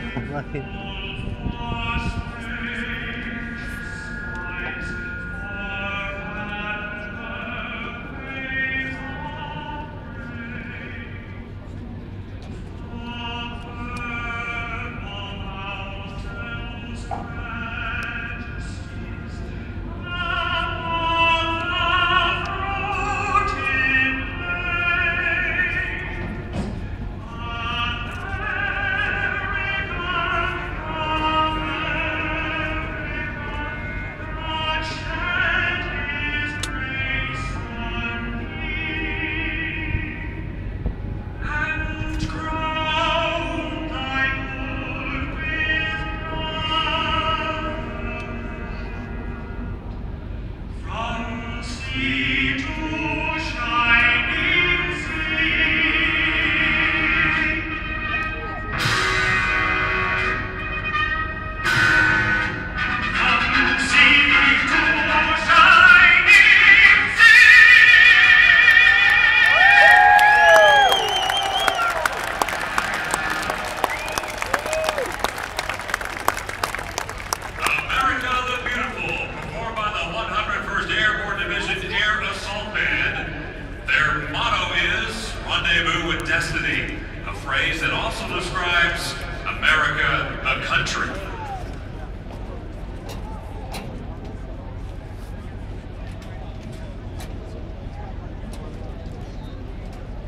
そこまで like, America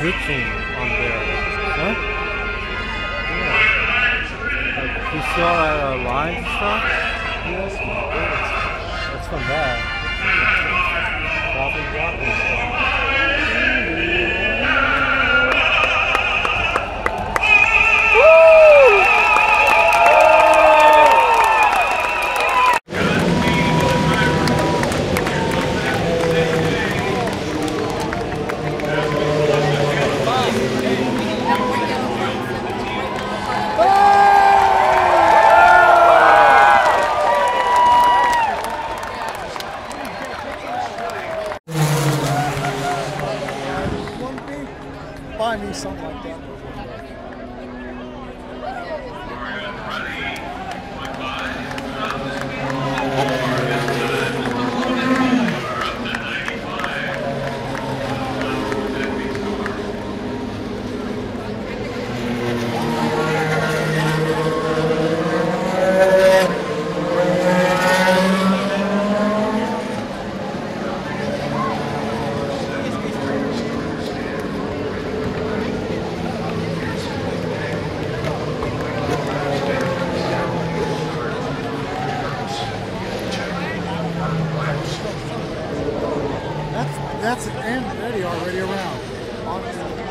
glitching on there. Huh? Yeah. Like, you that uh, lines and stuff? Yes. That's from that. That's that's an end ready already around.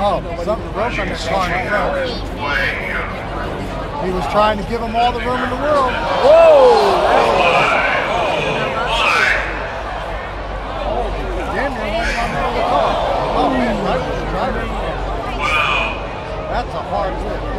Oh, something broke on the car in front. He was trying to give him all the room in the world. Damn near went on the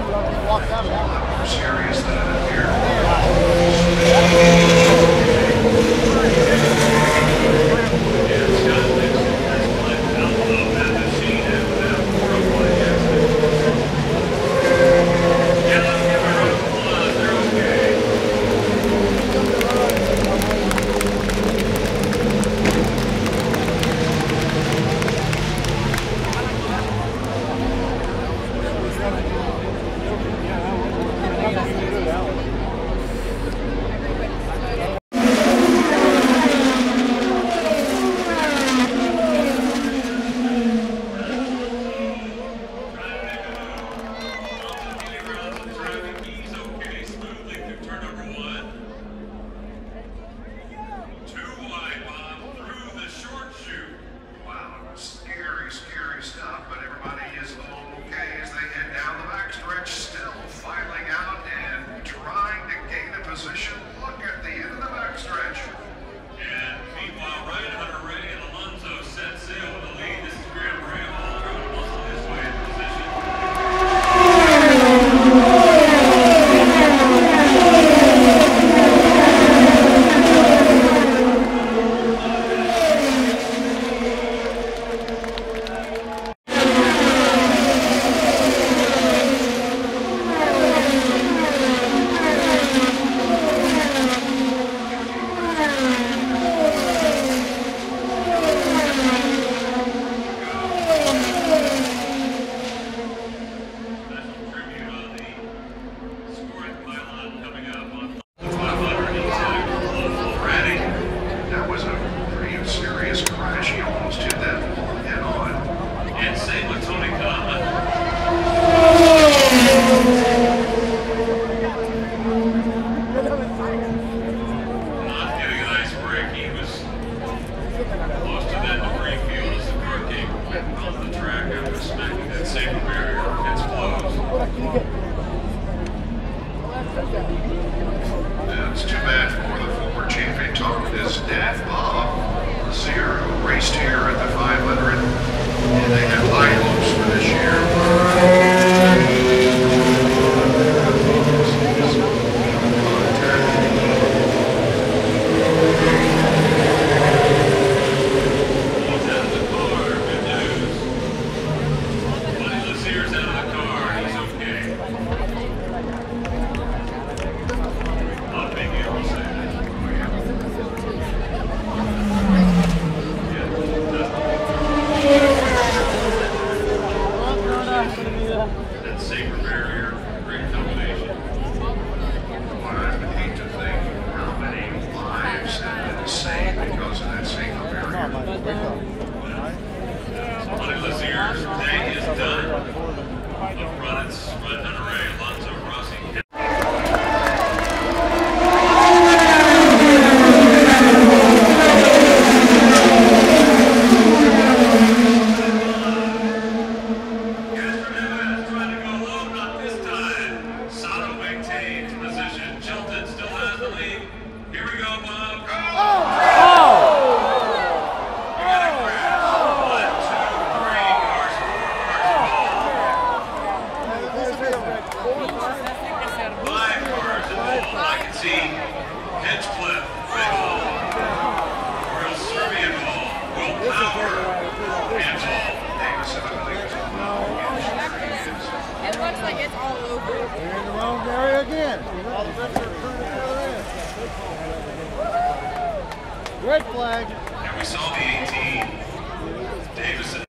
Red flag. And we saw the 18, Davison.